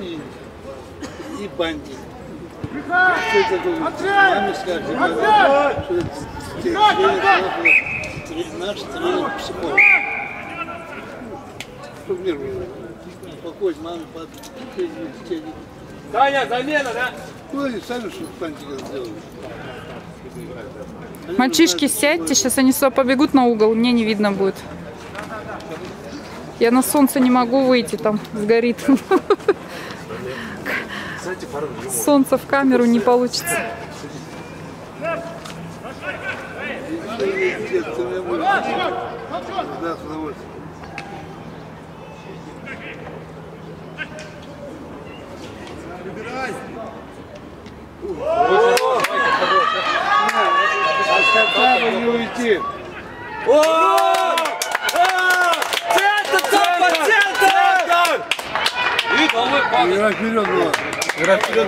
и, и бантик. Что это? Маме скажет, что это наш тренер психолог. Чтобы мир. Успокоить маму, папу, детей. Таня, замена, да? Ну, они сами что бантика сделали. Мальчишки, сядьте, сейчас они сюда побегут на угол, мне не видно будет. Я на солнце не могу выйти, там сгорит. Солнце в камеру не получится. Да, с удовольствием. Оставь не уйти. Центр, центр, центр! И новый Игра вперед была.